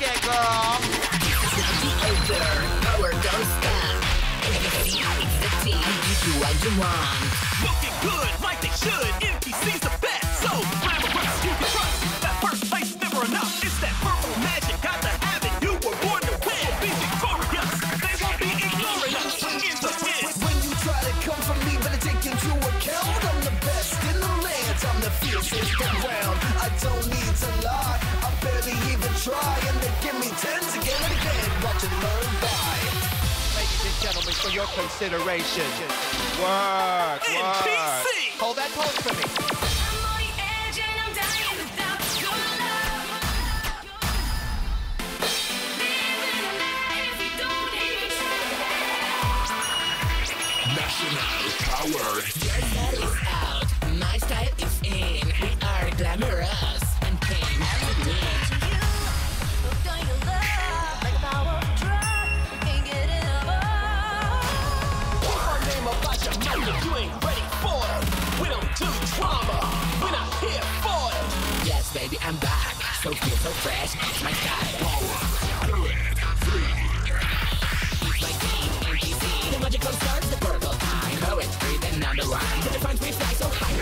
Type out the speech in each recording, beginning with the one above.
like it, girl. Decoder, power don't stop. It's the team, you do what you want. Looking good, like they should. NPC's the best, so grab a verse you can trust. That first place never enough. It's that purple magic, got to have it. You were born to win. Be victorious, they won't be ignoring us in the end. When you try to come for me, better take into account. I'm the best in the land. I'm the fiercest around. I don't need to lie. I barely even try again. Watch and learn by. Ladies and gentlemen, for your consideration. Work, work. NPC. Hold that pose for me. I'm on the baby, I'm back. So feel so fresh, it's my style. Do it. Three. It's my team, NPC. The magical stars, the purple eye. Poet, breathing on the line. The defines me fly so high.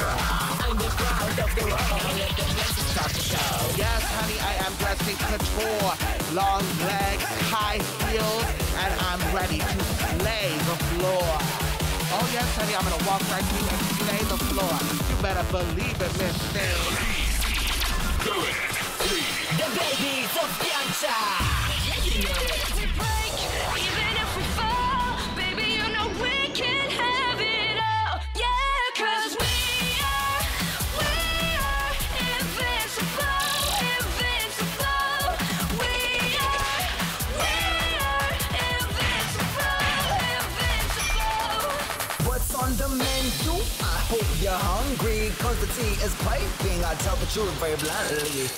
I'm the crowd of the world. Let the blessings start to show. Yes, honey, I am dressed in couture. Long legs, high heels, and I'm ready to slay the floor. Oh yes, honey, I'm gonna walk right through and slay the floor. You better believe it, Miss Thing. Of Yeah, you know it. We break, even if we fall. Baby, you know we can have it all. Yeah, 'cause we are, we are invincible, invincible. We are, we are invincible, invincible. What's on the menu? I hope you're hungry, cause the tea is piping. I tell the truth very bluntly.